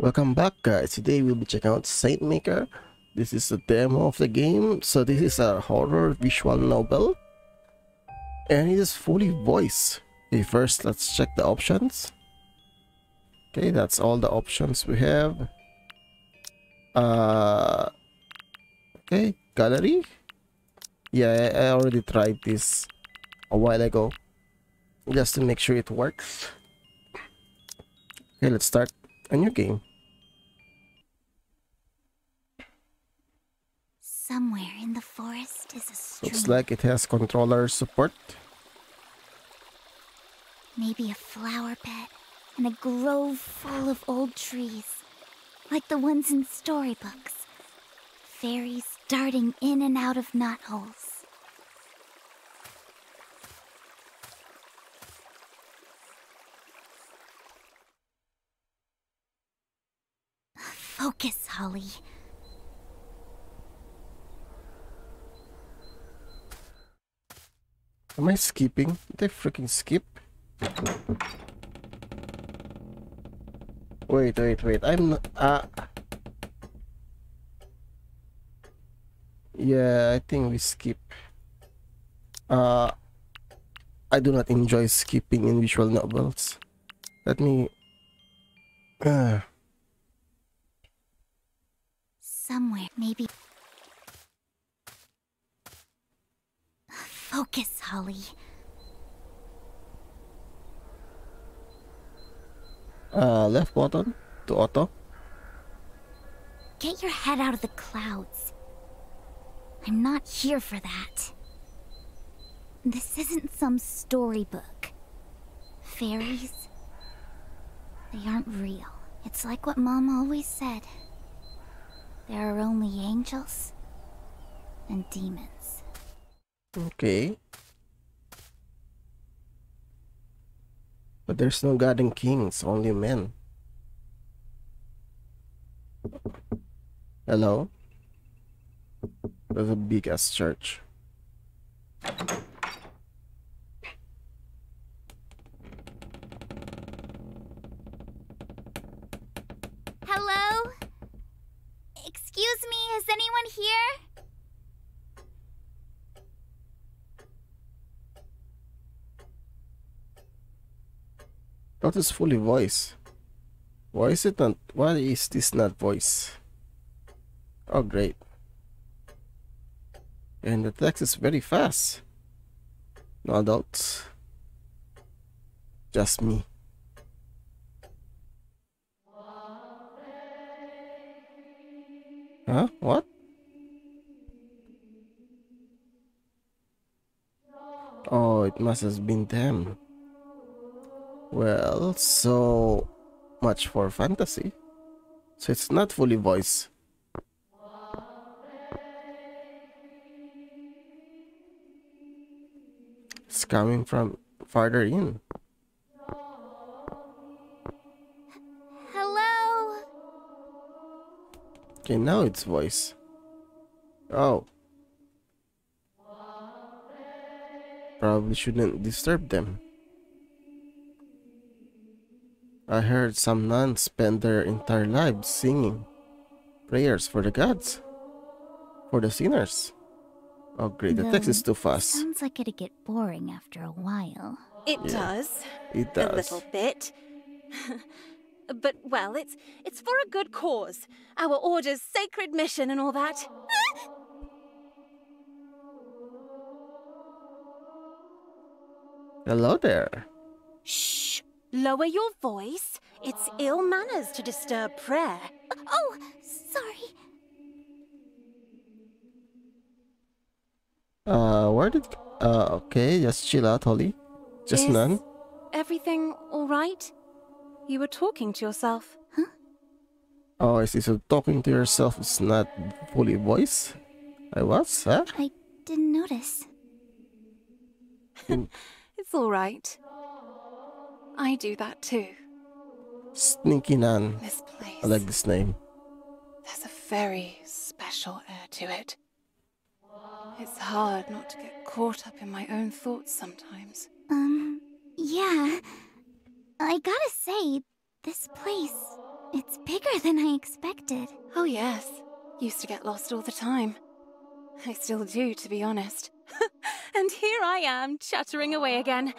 Welcome back guys, today we'll be checking out Saint Maker. This is a demo of the game, so this is a horror visual novel. And it is fully voiced. Okay, first let's check the options. Okay, that's all the options we have. Uh, okay, gallery. Yeah, I, I already tried this a while ago. Just to make sure it works. Okay, let's start a new game. Somewhere in the forest is a stream. Looks like it has controller support. Maybe a flower bed and a grove full of old trees, like the ones in storybooks. Fairies darting in and out of knotholes. Focus, Holly. Am I skipping? Did I freaking skip? Wait, wait, wait. I'm not. Uh, yeah, I think we skip. Uh, I do not enjoy skipping in visual novels. Let me. Uh, Somewhere, maybe. Focus, Holly. uh, left button to auto. Get your head out of the clouds. I'm not here for that. This isn't some storybook. Fairies, they aren't real. It's like what Mom always said. There are only angels and demons. Okay. But there's no god and kings, only men. Hello? There's a big ass church. Hello? Excuse me, is anyone here? That is fully voice. Why is it not? Why is this not voice? Oh, great. And the text is very fast. No adults. Just me. Huh? What? Oh, it must have been them. Well, so much for fantasy. So it's not fully voice. It's coming from farther in. Hello? Okay, now it's voice. Oh. Probably shouldn't disturb them. I heard some nuns spend their entire lives singing prayers for the gods, for the sinners. Oh, great, the text is too fast. Sounds like it'd get boring after a while. It Yeah, does. It does. A little bit. but well, it's it's for a good cause. Our order's sacred mission and all that. Hello there. Shh. Lower your voice. It's ill manners to disturb prayer. Oh, sorry. Uh, where did... Uh, okay, just chill out, Holly. Just Is none. Everything all right? You were talking to yourself. Huh? Oh, I see. So talking to yourself is not fully voice? I was, huh? I didn't notice. It's all right. I do that too. Sneaky Nan. This place. I like this name. There's a very special air to it. It's hard not to get caught up in my own thoughts sometimes. Um, yeah. I gotta say, this place It's bigger than I expected. Oh, yes. Used to get lost all the time. I still do, to be honest. and here I am, chattering away again.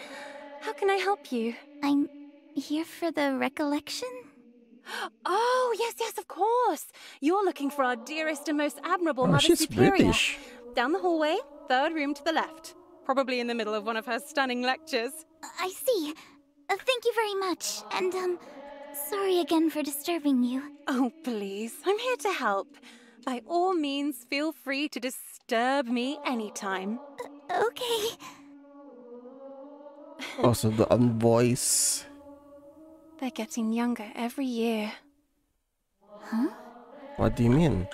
How can I help you? I'm here for the recollection? Oh, yes, yes, of course. You're looking for our dearest and most admirable Oh, Mother she's Superior. British. Down the hallway, third room to the left. Probably in the middle of one of her stunning lectures. I see. Uh, thank you very much. And, um, sorry again for disturbing you. Oh, please, I'm here to help. By all means, feel free to disturb me anytime. Okay. Also, the um, voice. They're getting younger every year. Huh? What do you mean?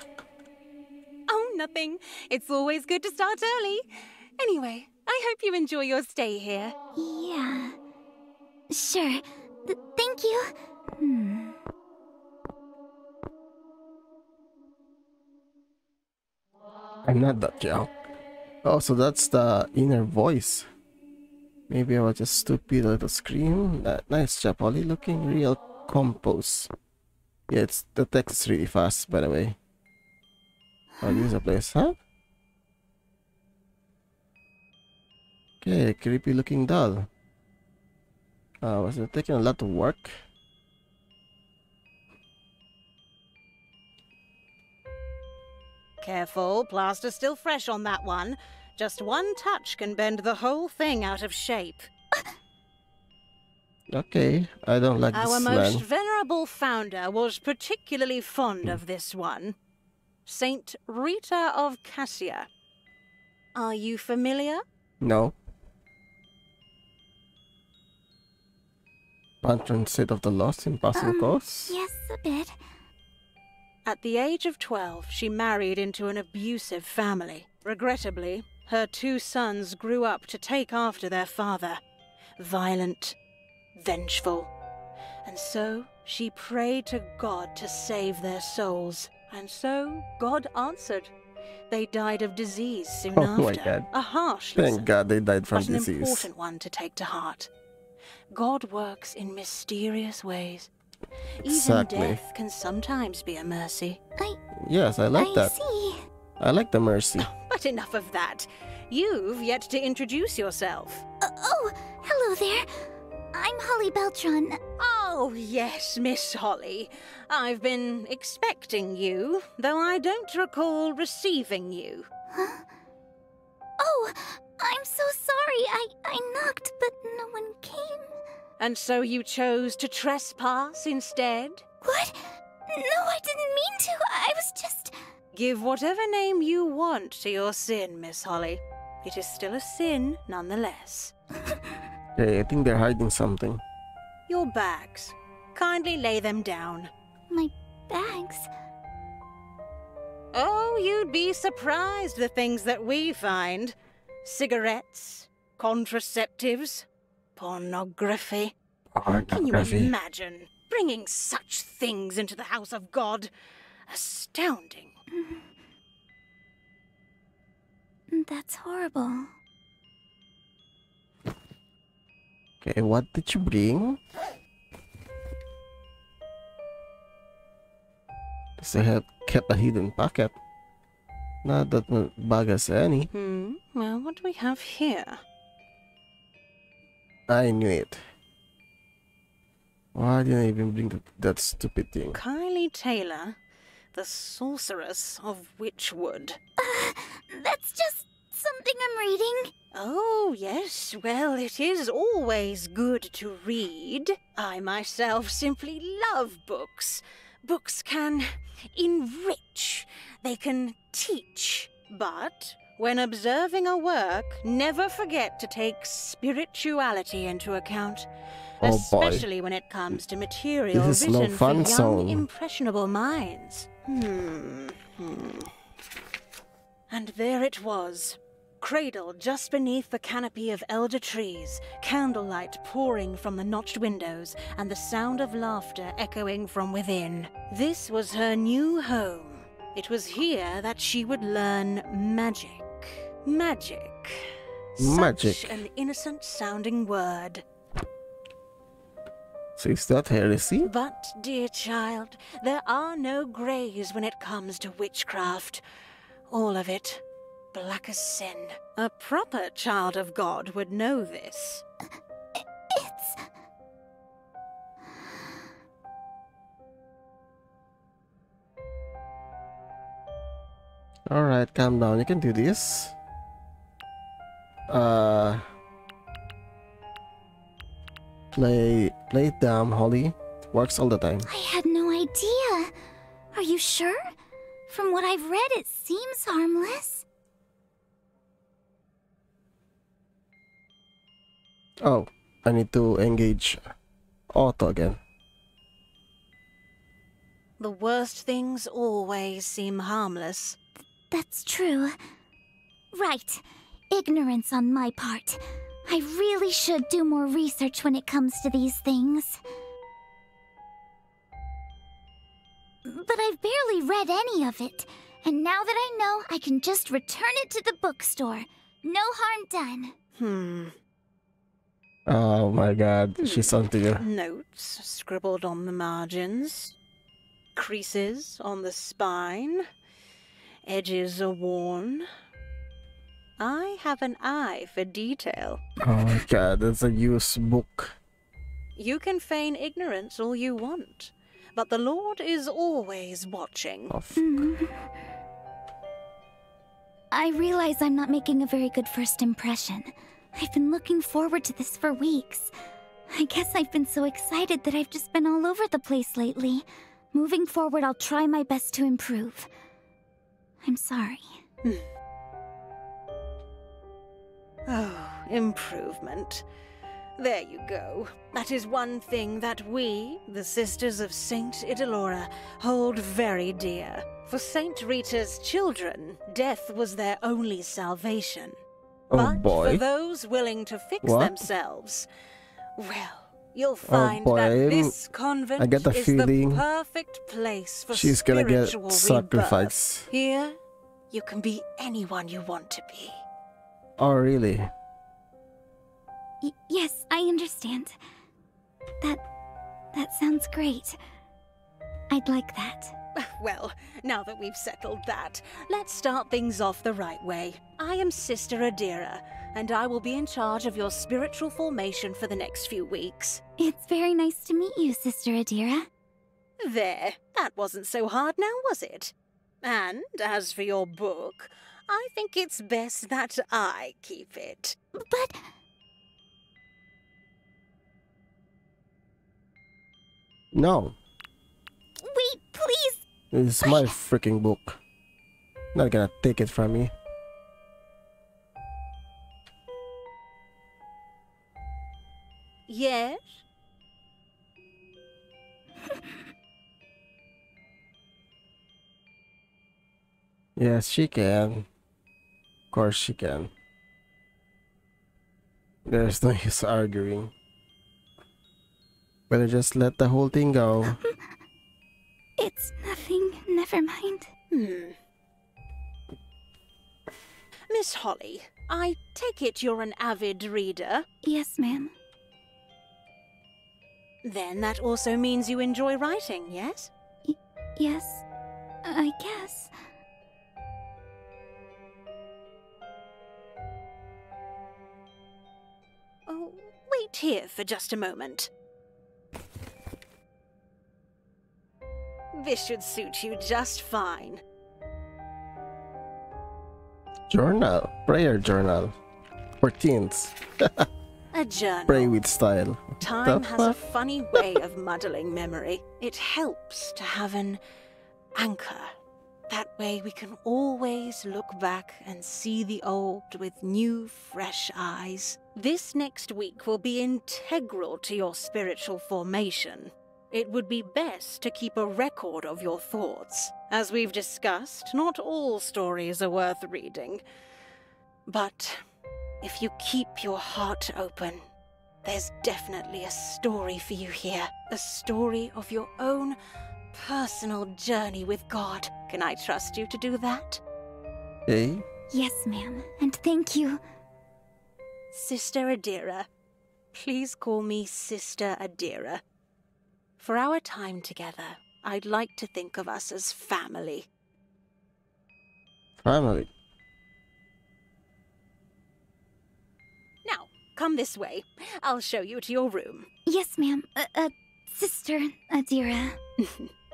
Oh, nothing. It's always good to start early. Anyway, I hope you enjoy your stay here. Yeah. Sure. Th- thank you. Hmm. I'm not that young. Oh, so that's the inner voice. Maybe I was just stupid little scream. Nice job. Looking real compose. Yeah, it's the text is really fast, by the way. This is a place, huh? Okay, creepy looking doll. Uh, was it taking a lot of work? Careful, plaster's still fresh on that one. Just one touch can bend the whole thing out of shape. Okay, I don't like Our this most man. venerable founder was particularly fond of this one. Saint Rita of Cascia. Are you familiar? No. Patron saint of the lost in passing Um, course? Yes, a bit. At the age of 12, she married into an abusive family. Regrettably, her two sons grew up to take after their father. Violent, vengeful. And so she prayed to God to save their souls. And so God answered. They died of disease soon Oh my after. God. A harsh Thank lesson, God they died from but an important one to take to heart. God works in mysterious ways. Exactly. Even death can sometimes be a mercy. I. Yes, I like I that. see. I like the mercy. But enough of that. You've yet to introduce yourself. Uh, oh, hello there. I'm Holly Beltron. Oh, yes, Miss Holly. I've been expecting you, though I don't recall receiving you. Oh, I'm so sorry. I, I knocked, but no one came. And so you chose to trespass instead? What? No, I didn't mean to. I was just. Give whatever name you want to your sin, Miss Holly. It is still a sin, nonetheless. Okay, I think they're hiding something. Your bags. Kindly lay them down. My bags. Oh, you'd be surprised the things that we find cigarettes, contraceptives, pornography. Can you imagine bringing such things into the house of God? Astounding. That's horrible. Okay, what did you bring? They have kept a hidden pocket. Not that the bag has any. Hmm, well, what do we have here? I knew it. Why didn't I even bring th- that stupid thing? Kylie Taylor, the sorceress of Witchwood. Uh, that's just something I'm reading. Oh, yes, well, it is always good to read. I myself simply love books. Books can enrich, they can teach. But when observing a work, never forget to take spirituality into account. Oh, boy. especially when it comes to material This is no vision fun for young, zone. impressionable minds. Hmm. hmm. And there it was, cradled just beneath the canopy of elder trees, candlelight pouring from the notched windows, and the sound of laughter echoing from within. This was her new home. It was here that she would learn magic. Magic. Magic. Such an innocent sounding word. So is that heresy? But, dear child, there are no greys when it comes to witchcraft. All of it black as sin. A proper child of God would know this. It's. Alright, calm down. You can do this. Uh. Play, play it down, Holly. Works all the time. I had no idea. Are you sure? From what I've read, it seems harmless. Oh, I need to engage auto again. The worst things always seem harmless. That's true. Right. Ignorance on my part. I really should do more research when it comes to these things. But I've barely read any of it. And now that I know, I can just return it to the bookstore. No harm done. Hmm. Oh my god, she's onto you. Notes scribbled on the margins. Creases on the spine. Edges are worn. I have an eye for detail. Oh my god, that's a used book. You can feign ignorance all you want, but the Lord is always watching. Oh, f- I realize I'm not making a very good first impression. I've been looking forward to this for weeks. I guess I've been so excited that I've just been all over the place lately. Moving forward, I'll try my best to improve. I'm sorry. Oh, improvement. There you go. That is one thing that we, the Sisters of Saint Idelora, hold very dear. For Saint Rita's children, death was their only salvation. oh but boy. for those willing to fix What? themselves, well, you'll oh, find boy, that this convent I get the is feeling the perfect place for She's gonna get sacrificed. Here, you can be anyone you want to be. Oh really? Y- yes, I understand. That. that sounds great. I'd like that. Well, now that we've settled that, let's start things off the right way. I am Sister Adira, and I will be in charge of your spiritual formation for the next few weeks. It's very nice to meet you, Sister Adira. There, that wasn't so hard now, was it? And as for your book, I think it's best that I keep it. But. No. Wait, please! It's my freaking book. Not gonna take it from me. Yes? Yes, she can. Of course she can. There's no use arguing. Better just let the whole thing go. It's nothing. Never mind. Hmm. Miss Holly, I take it you're an avid reader. Yes, ma'am. Then that also means you enjoy writing, yes? Yes, I guess. Oh, wait here for just a moment. This should suit you just fine. Journal. Prayer journal. For teens. A journal. Pray with style. Time has a funny way of muddling memory. It helps to have an anchor. That way we can always look back and see the old with new, fresh eyes. This next week will be integral to your spiritual formation. It would be best to keep a record of your thoughts. As we've discussed, not all stories are worth reading. But if you keep your heart open, there's definitely a story for you here. A story of your own personal journey with God. Can I trust you to do that? Hey? Yes, ma'am. And thank you. Sister Adira. Please call me Sister Adira. For our time together, I'd like to think of us as family. Family. Now, come this way. I'll show you to your room. Yes, ma'am. Uh, uh, Sister Adira.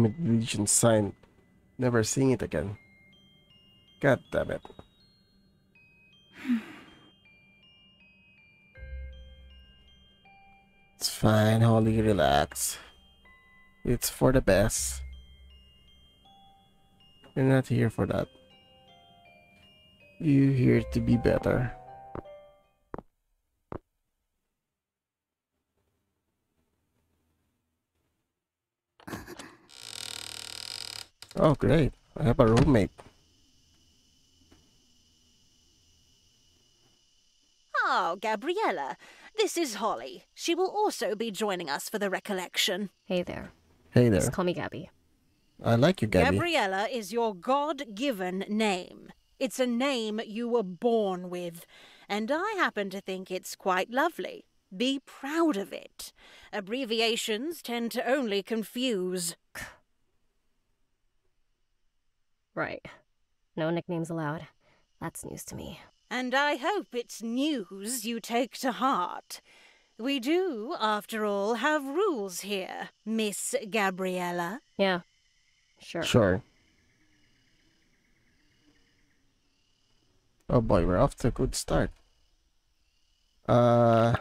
Humid Legion sign. Never seeing it again. God damn it. It's fine, Holly, relax. It's for the best. You're not here for that. You're here to be better. Oh, great. I have a roommate. Oh, Gabriella. This is Holly. She will also be joining us for the recollection. Hey there. Hey Just there. call me Gabby. I like you, Gabby. Gabriella is your God given name. It's a name you were born with, and I happen to think it's quite lovely. Be proud of it. Abbreviations tend to only confuse. Right. No nicknames allowed. That's news to me. And I hope it's news you take to heart. We do, after all, have rules here, Miss Gabriella. Yeah. Sure. Sure. Oh boy, we're off to a good start. Uh,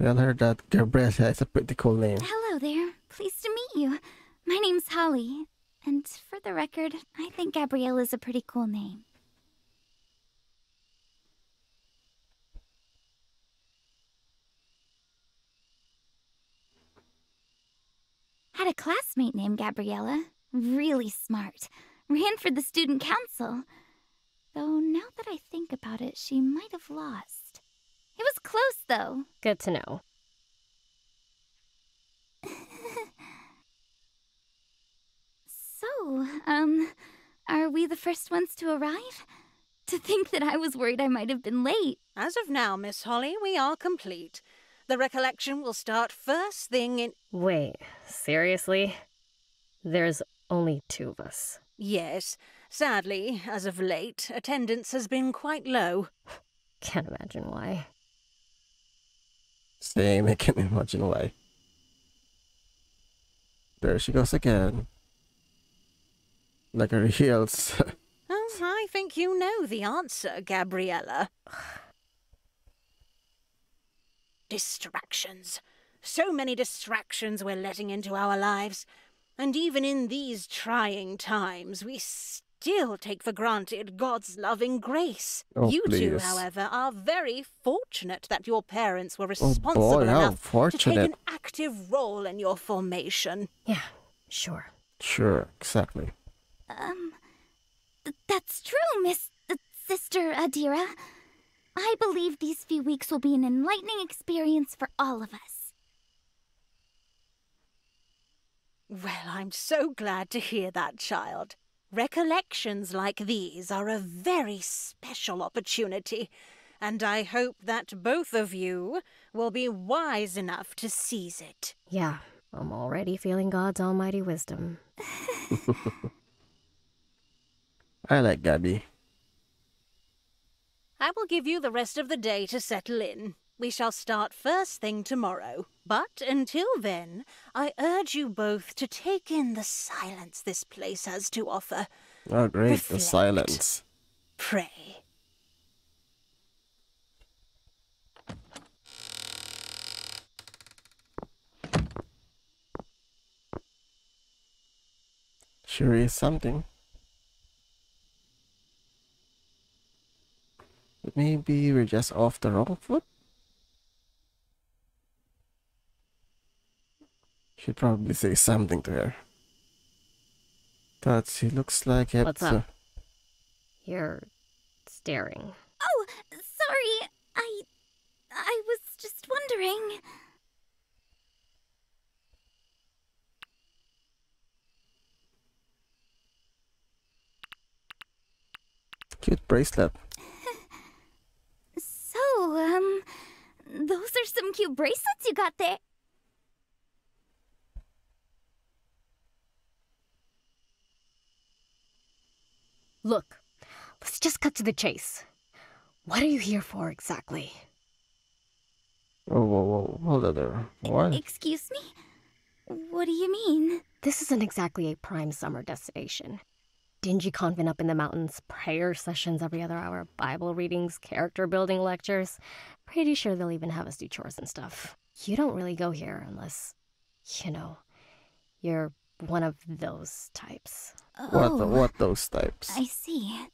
tell her that Gabriella is a pretty cool name. Hello there. Pleased to meet you. My name's Holly. And for the record, I think Gabrielle is a pretty cool name. Had a classmate named Gabriella. Really smart. Ran for the student council. Though now that I think about it, she might have lost. It was close, though. Good to know. So, um, are we the first ones to arrive? To think that I was worried I might have been late. As of now, Miss Holly, we are complete. The recollection will start first thing in. Wait, seriously? There's only two of us. Yes, sadly, as of late, attendance has been quite low. Can't imagine why. Same, I can't imagine why. There she goes again. Like her heels. Oh, I think you know the answer, Gabriella. distractions. So many distractions we're letting into our lives. And even in these trying times, we still take for granted God's loving grace. Oh, you two, however, are very fortunate that your parents were oh responsible boy, enough to take an active role in your formation. Yeah, sure. Sure, exactly. Um, that's true, Miss uh, Sister Adira. I believe these few weeks will be an enlightening experience for all of us. Well, I'm so glad to hear that, child. Recollections like these are a very special opportunity, and I hope that both of you will be wise enough to seize it. Yeah, I'm already feeling God's almighty wisdom. I like Gabby. I will give you the rest of the day to settle in. We shall start first thing tomorrow. But until then, I urge you both to take in the silence this place has to offer. Oh great, the silence. Pray. Sure is something. Maybe we're just off the wrong foot? Should probably say something to her. But she looks like Epsa. What's up? You're staring. Oh, sorry. I... I was just wondering... Cute bracelet. So, um, those are some cute bracelets you got there. Look, let's just cut to the chase. What are you here for exactly? Oh, whoa, whoa, hold on there. What? Excuse me? What do you mean? This isn't exactly a prime summer destination. Dingy convent up in the mountains, prayer sessions every other hour, Bible readings, character building lectures. Pretty sure they'll even have us do chores and stuff. You don't really go here unless, you know, you're one of those types. What, Oh, what those types? I see. It.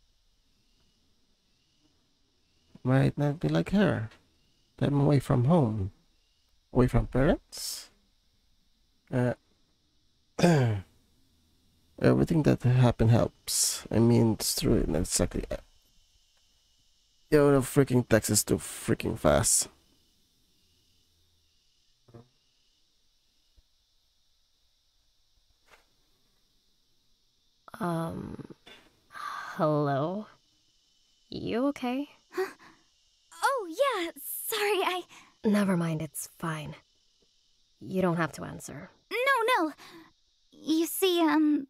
Might not be like her. Time away from home. Away from parents. Uh, everything that happened helps. I mean, it's true. Not exactly. Yo, the freaking text is too freaking fast. Um, hello? You okay? Oh, yeah, sorry, I. Never mind, it's fine. You don't have to answer. No, no. You see, um,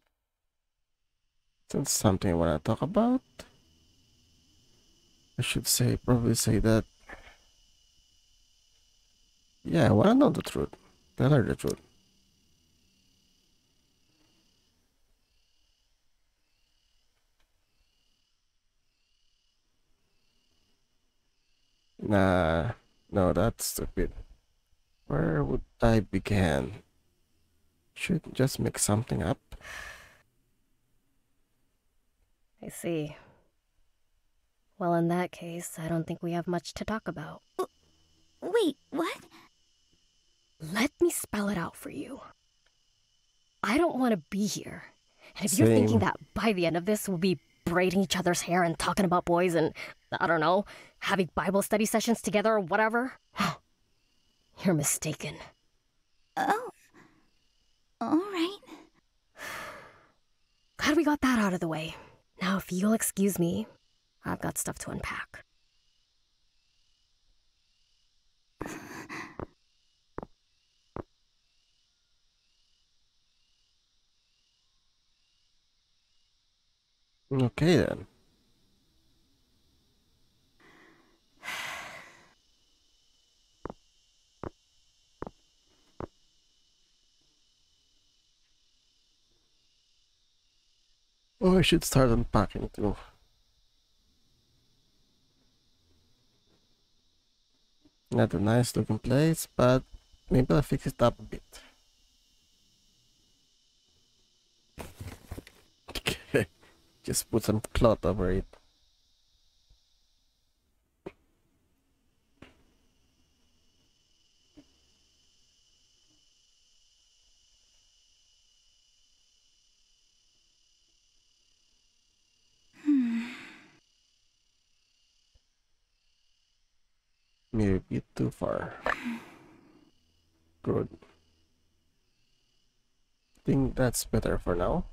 That's something I want to talk about. I should say, probably say that. Yeah, I want to know the truth. Tell her the truth. Nah, no, that's stupid. Where would I begin? Should just make something up. I see. Well, in that case, I don't think we have much to talk about. wait, what? Let me spell it out for you. I don't want to be here. And if you're thinking that by the end of this we'll be braiding each other's hair and talking about boys and, I don't know, having Bible study sessions together or whatever, you're mistaken. Oh. Alright. Glad we got that out of the way. Now, if you'll excuse me, I've got stuff to unpack. Okay then. Oh, I should start unpacking too. Not a nice looking place, but maybe I'll fix it up a bit. Okay, just put some cloth over it. Maybe a bit too far. Good. Think that's better for now.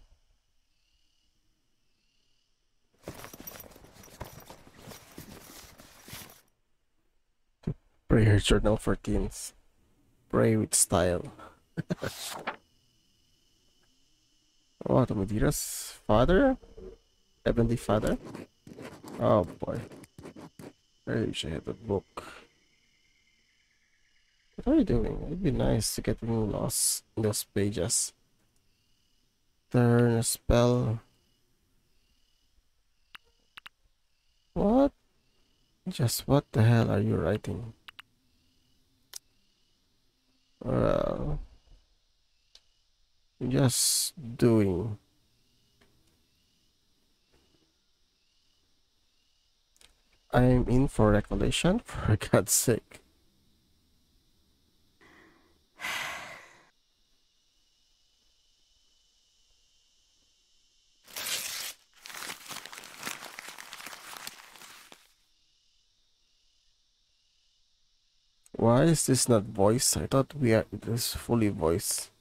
Prayer journal for teens. Pray with style. oh, the Medira's father? Heavenly Father? Oh boy. I wish I had the book. Are you doing? It'd be nice to get me lost in those pages. Turn a spell. What? Just what the hell are you writing? Well, just doing. I'm in for recollection, for God's sake. Why is this not voice? I thought we had this fully voice.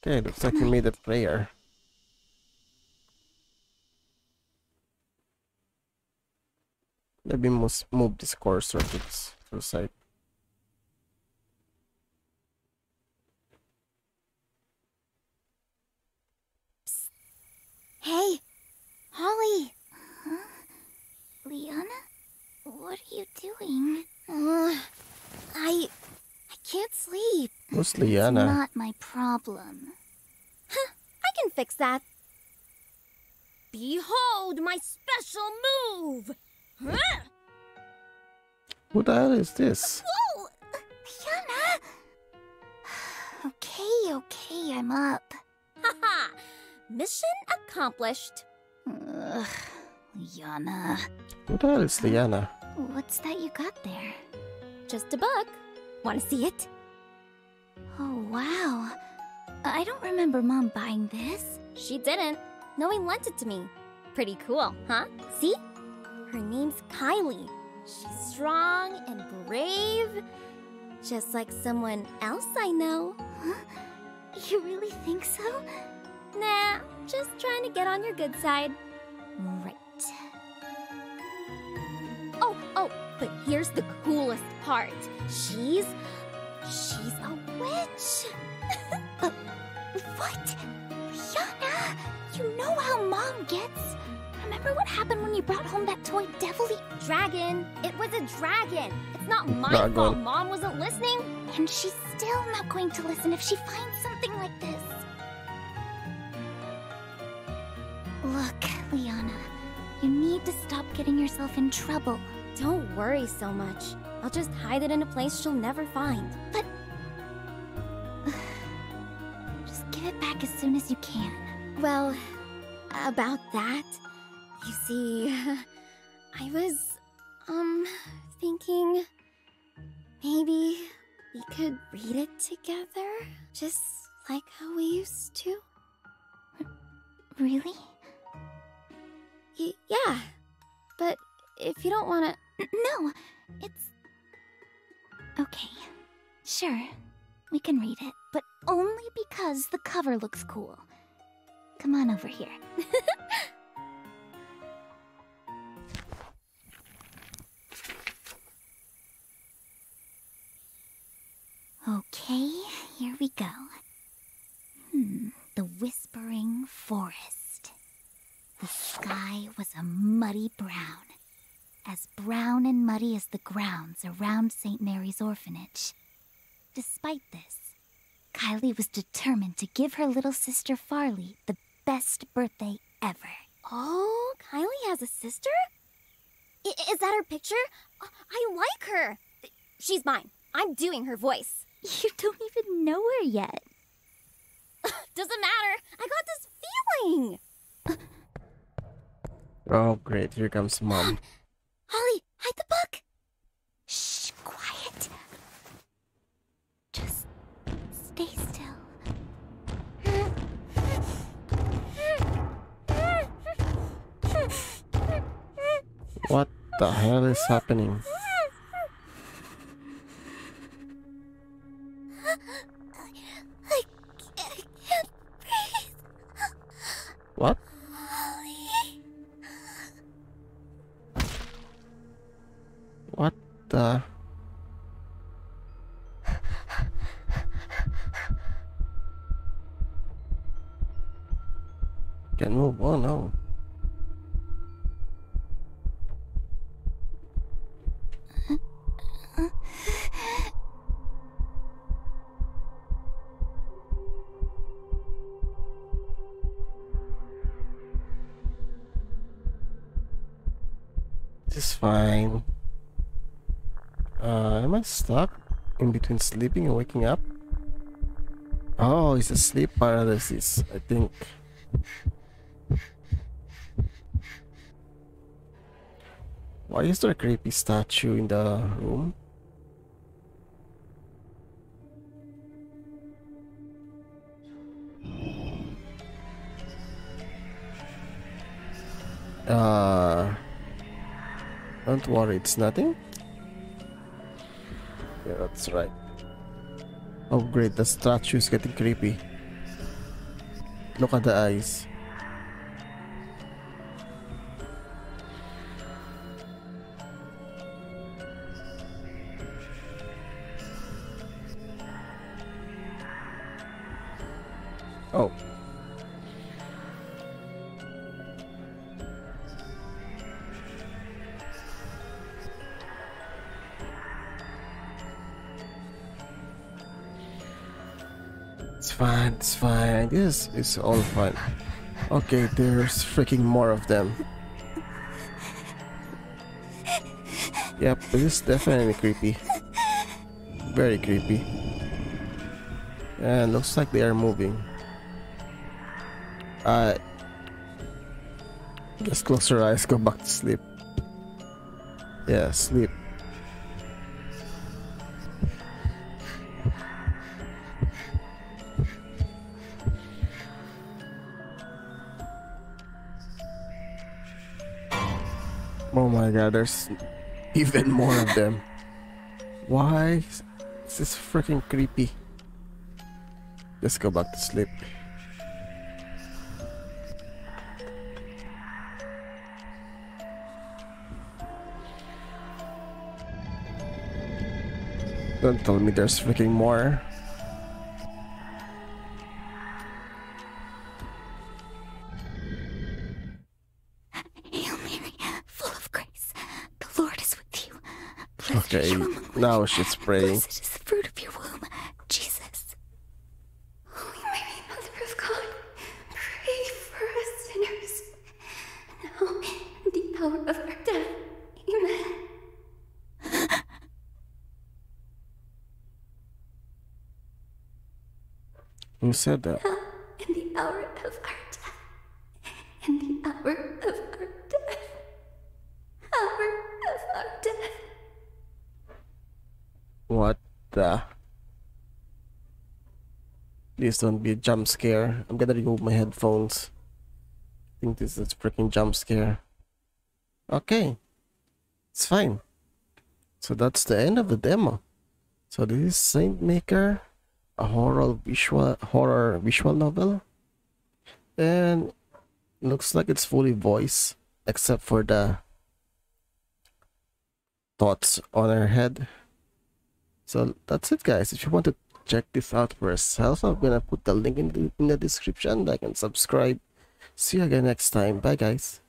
Okay, looks like we made a prayer. Let me move this cursor to the side. Hey, Holly. Huh? Liana? What are you doing? Uh, I... I can't sleep. Who's It's not my problem. Huh, I can fix that. Behold my special move! Huh? Who the hell is this? Whoa! Liana! Okay, okay, I'm up. Haha! Mission accomplished. Ugh, Liana. Who the hell um, is Liana? What's that you got there? Just a book. Want to see it? Oh, wow. I don't remember Mom buying this. She didn't. Noe lent it to me. Pretty cool, huh? See? Her name's Kylie. She's strong and brave. Just like someone else I know. You really think so? Nah, just trying to get on your good side. But here's the coolest part. She's. she's a witch. Uh, what? Liana, you know how Mom gets. Remember what happened when you brought home that toy devilly... Dragon. It was a dragon. It's not my Dragon. fault mom wasn't listening. And she's still not going to listen if she finds something like this. Look, Liana, you need to stop getting yourself in trouble. Don't worry so much. I'll just hide it in a place she'll never find. But... Just give it back as soon as you can. Well, about that, you see, I was, um, thinking maybe we could read it together, just like how we used to. Really? Y- yeah, but if you don't want to, No, it's... Okay, sure, we can read it, but only because the cover looks cool. Come on over here. okay, here we go. Hmm, the Whispering Forest. The sky was a muddy brown as brown and muddy as the grounds around St. Mary's orphanage. Despite this, Kylie was determined to give her little sister Farley the best birthday ever. oh, Kylie has a sister? I- is that her picture? I-, I like her. She's mine. I'm doing her voice. You don't even know her yet. Doesn't matter. I got this feeling. Oh, great. Here comes mom. Holly, hide the book. Shh, quiet. Just stay still. What the hell is happening? I, I can't breathe. What? The? Can move. Oh no. I stuck in between sleeping and waking up? Oh, it's a sleep paralysis, I think. Why is there a creepy statue in the room? Uh, don't worry, it's nothing. Yeah, that's right. Oh great, the statue is getting creepy. Look at the eyes. Is all fine. Okay, there's freaking more of them. Yep, this is definitely creepy. Very creepy. And looks like they are moving. Uh, just close your eyes, go back to sleep. Yeah, sleep. My god, there's even more of them. Why? This is freaking creepy. Let's go back to sleep. Don't tell me there's freaking more. Okay, you among women. now she's praying. Blessed is the fruit of your womb, Jesus. Holy Mary, Mother of God, pray for us sinners, now and the hour of our death. Amen. Who said that? Now and the hour of our death. And the hour of What the? Please don't be a jump scare. I'm gonna remove my headphones. I think this is a freaking jump scare. Okay. It's fine. So that's the end of the demo. So this is Saint Maker, a horror visual horror visual novel. And looks like it's fully voice except for the thoughts on her head. So that's it guys. If you want to check this out for yourself, I'm gonna put the link in the, in the description. Like and subscribe. See you again next time. Bye guys.